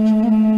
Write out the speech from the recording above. Mm-hmm.